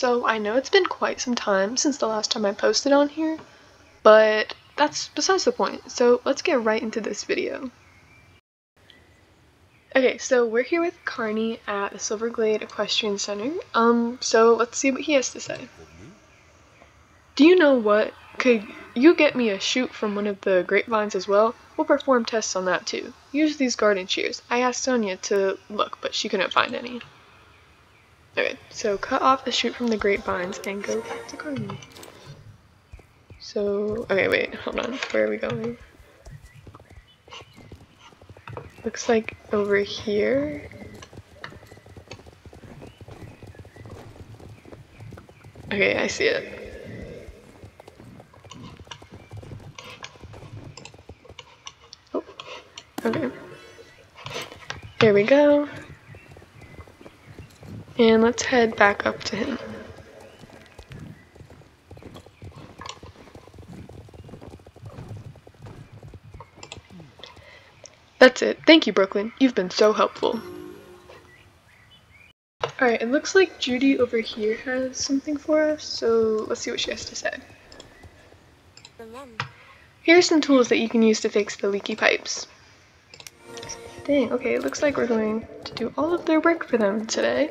so I know it's been quite some time since the last time I posted on here, but that's besides the point, so let's get right into this video. Okay, so we're here with Carney at the Silverglade Equestrian Center, um, so let's see what he has to say. Do you know what? Could you get me a shoot from one of the grapevines as well? We'll perform tests on that too. Use these garden shears. I asked Sonia to look, but she couldn't find any. Okay, so cut off the shoot from the grapevines and go back to gardening. So, okay, wait, hold on. Where are we going? Looks like over here. Okay, I see it. Oh, okay. Here we go. And let's head back up to him. That's it. Thank you, Brooklyn. You've been so helpful. Alright, it looks like Judy over here has something for us, so let's see what she has to say. Here are some tools that you can use to fix the leaky pipes. Dang, okay, it looks like we're going to do all of their work for them today.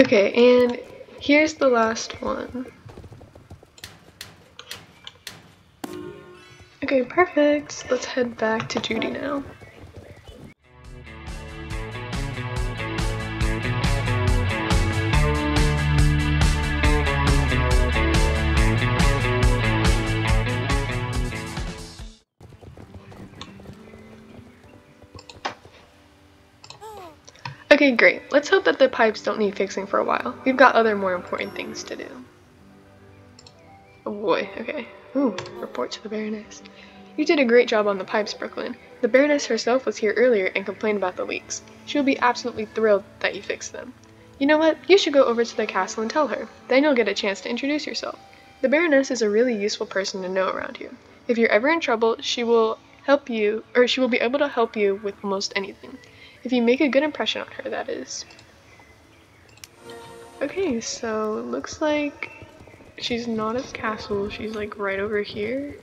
Okay, and here's the last one. Okay, perfect. Let's head back to Judy now. Okay, great. Let's hope that the pipes don't need fixing for a while. We've got other more important things to do. Oh boy, okay. Ooh, report to the Baroness. You did a great job on the pipes, Brooklyn. The Baroness herself was here earlier and complained about the leaks. She will be absolutely thrilled that you fixed them. You know what? You should go over to the castle and tell her. Then you'll get a chance to introduce yourself. The Baroness is a really useful person to know around here. If you're ever in trouble, she will help you, or she will be able to help you with almost anything. If you make a good impression on her, that is. Okay, so it looks like she's not at the castle. She's like right over here.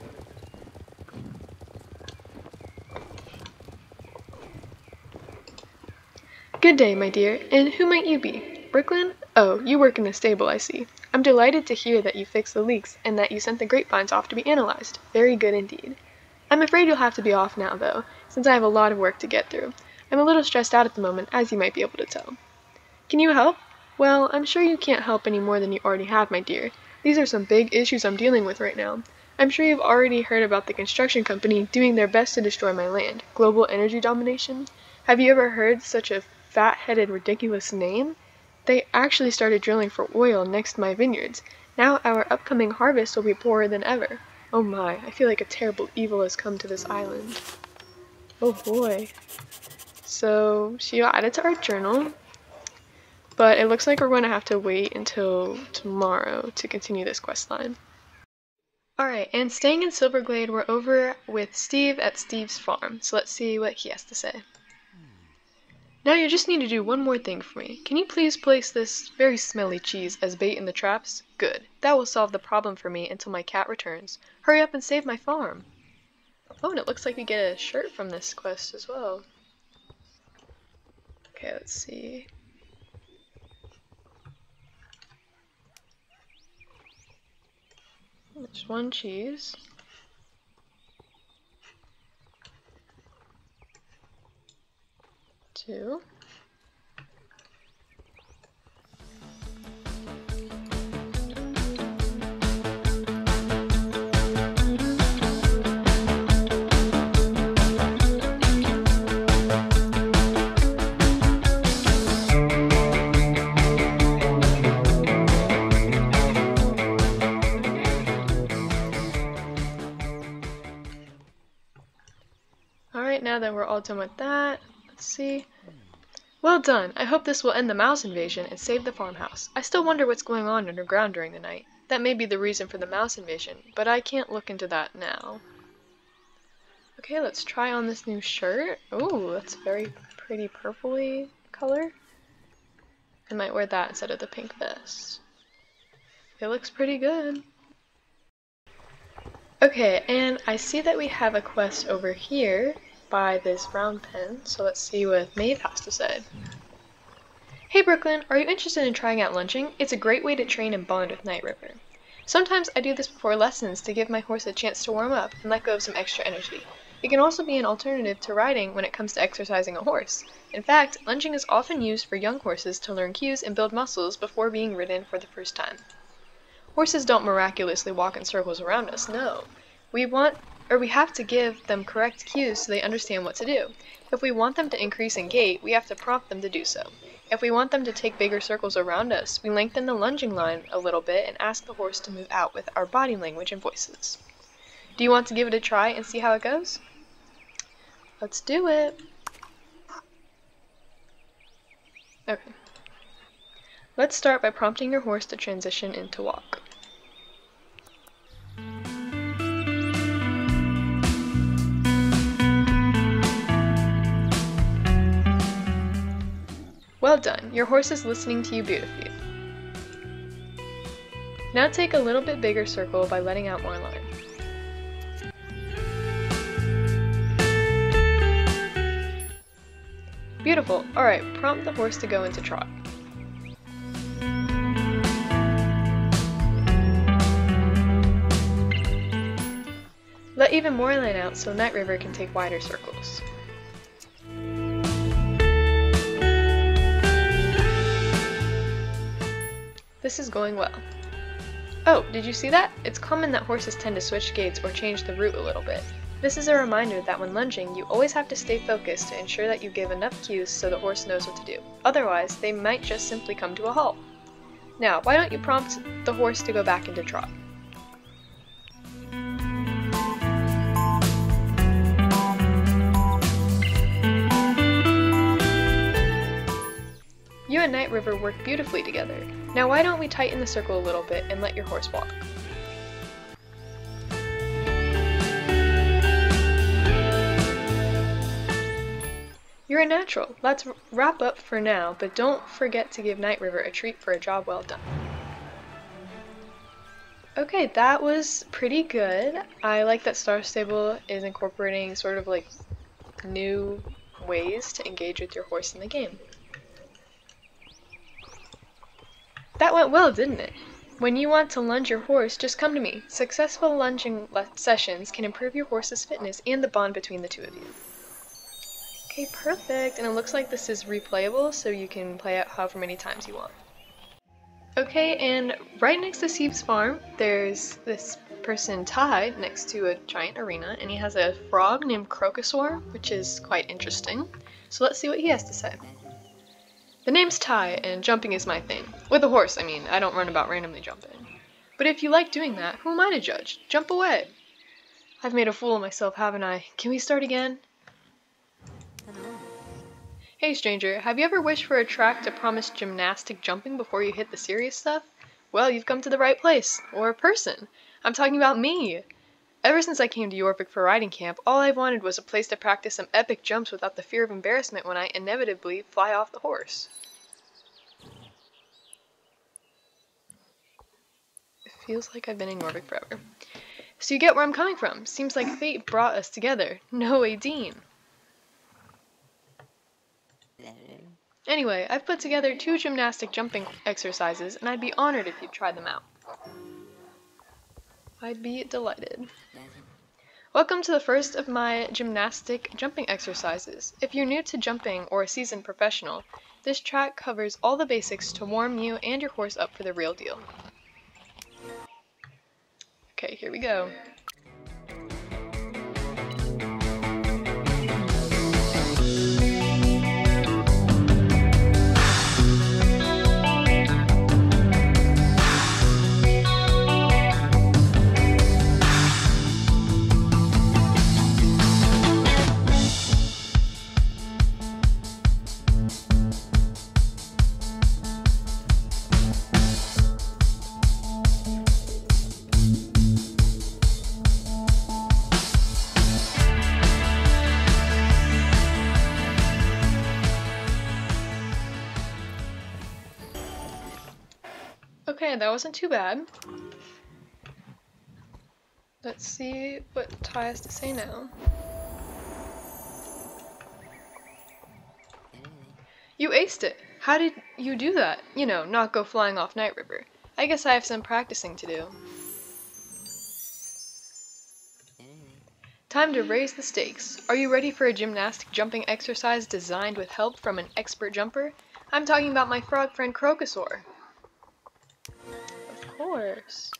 Good day, my dear. And who might you be? Brooklyn? Oh, you work in the stable, I see. I'm delighted to hear that you fixed the leaks and that you sent the grapevines off to be analyzed. Very good indeed. I'm afraid you'll have to be off now, though, since I have a lot of work to get through. I'm a little stressed out at the moment, as you might be able to tell. Can you help? Well, I'm sure you can't help any more than you already have, my dear. These are some big issues I'm dealing with right now. I'm sure you've already heard about the construction company doing their best to destroy my land. Global energy domination? Have you ever heard such a fat-headed, ridiculous name? They actually started drilling for oil next to my vineyards. Now our upcoming harvest will be poorer than ever. Oh my, I feel like a terrible evil has come to this island. Oh boy. So she got added to our journal, but it looks like we're going to have to wait until tomorrow to continue this quest line. Alright, and staying in Silverglade, we're over with Steve at Steve's farm, so let's see what he has to say. Now you just need to do one more thing for me. Can you please place this very smelly cheese as bait in the traps? Good. That will solve the problem for me until my cat returns. Hurry up and save my farm. Oh, and it looks like we get a shirt from this quest as well. Okay, let's see. There's one cheese. Two. All done with that, let's see. Well done! I hope this will end the mouse invasion and save the farmhouse. I still wonder what's going on underground during the night. That may be the reason for the mouse invasion, but I can't look into that now. Okay, let's try on this new shirt. Ooh, that's very pretty purpley color. I might wear that instead of the pink vest. It looks pretty good. Okay, and I see that we have a quest over here by this round pen, so let's see what Maeve has to say. Hey Brooklyn, are you interested in trying out lunging? It's a great way to train and bond with Night River. Sometimes I do this before lessons to give my horse a chance to warm up and let go of some extra energy. It can also be an alternative to riding when it comes to exercising a horse. In fact, lunging is often used for young horses to learn cues and build muscles before being ridden for the first time. Horses don't miraculously walk in circles around us, no. We want or we have to give them correct cues so they understand what to do. If we want them to increase in gait, we have to prompt them to do so. If we want them to take bigger circles around us, we lengthen the lunging line a little bit and ask the horse to move out with our body language and voices. Do you want to give it a try and see how it goes? Let's do it! Okay. Let's start by prompting your horse to transition into walk. Well done, your horse is listening to you beautifully. Now take a little bit bigger circle by letting out more line. Beautiful. Alright, prompt the horse to go into trot. Let even more line out so Night River can take wider circles. This is going well. Oh, did you see that? It's common that horses tend to switch gaits or change the route a little bit. This is a reminder that when lunging, you always have to stay focused to ensure that you give enough cues so the horse knows what to do. Otherwise, they might just simply come to a halt. Now, why don't you prompt the horse to go back into trot? And Night River work beautifully together. Now why don't we tighten the circle a little bit and let your horse walk? You're a natural. Let's wrap up for now, but don't forget to give Night River a treat for a job well done. Okay, that was pretty good. I like that Star Stable is incorporating sort of like new ways to engage with your horse in the game. That went well, didn't it? When you want to lunge your horse, just come to me. Successful lunging sessions can improve your horse's fitness and the bond between the two of you. Okay, perfect. And it looks like this is replayable, so you can play it however many times you want. Okay, and right next to Steve's farm, there's this person Ty next to a giant arena, and he has a frog named Crocosaur, which is quite interesting. So let's see what he has to say. The name's Ty, and jumping is my thing. With a horse, I mean. I don't run about randomly jumping. But if you like doing that, who am I to judge? Jump away. I've made a fool of myself, haven't I? Can we start again? Hey stranger, have you ever wished for a track to promise gymnastic jumping before you hit the serious stuff? Well, you've come to the right place. Or person. I'm talking about me. Ever since I came to Jorvik for riding camp, all I've wanted was a place to practice some epic jumps without the fear of embarrassment when I inevitably fly off the horse. It feels like I've been in Jorvik forever. So you get where I'm coming from. Seems like fate brought us together. No way, Dean. Anyway, I've put together two gymnastic jumping exercises, and I'd be honored if you'd try them out. I'd be delighted. Welcome to the first of my gymnastic jumping exercises. If you're new to jumping or a seasoned professional, this track covers all the basics to warm you and your horse up for the real deal. Okay, here we go. Okay, that wasn't too bad. Let's see what Ty has to say now. You aced it! How did you do that? You know, not go flying off Night River. I guess I have some practicing to do. Time to raise the stakes. Are you ready for a gymnastic jumping exercise designed with help from an expert jumper? I'm talking about my frog friend Crocosaur. Course.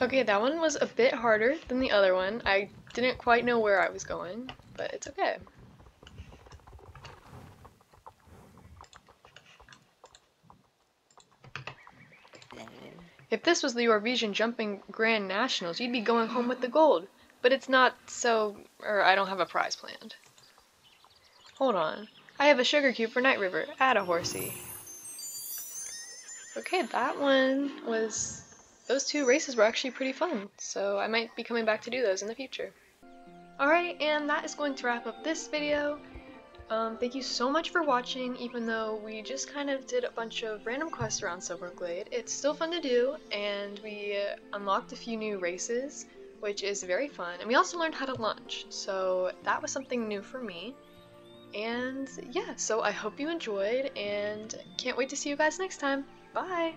Okay, that one was a bit harder than the other one. I didn't quite know where I was going, but it's okay. If this was the Eurovision Jumping Grand Nationals, you'd be going home with the gold. But it's not, so... or I don't have a prize planned. Hold on. I have a sugar cube for Night River. Add a horsey. Okay, that one was those two races were actually pretty fun, so I might be coming back to do those in the future. Alright, and that is going to wrap up this video. Um, thank you so much for watching, even though we just kind of did a bunch of random quests around Silverglade. It's still fun to do, and we uh, unlocked a few new races, which is very fun. And we also learned how to launch, so that was something new for me. And yeah, so I hope you enjoyed, and can't wait to see you guys next time. Bye!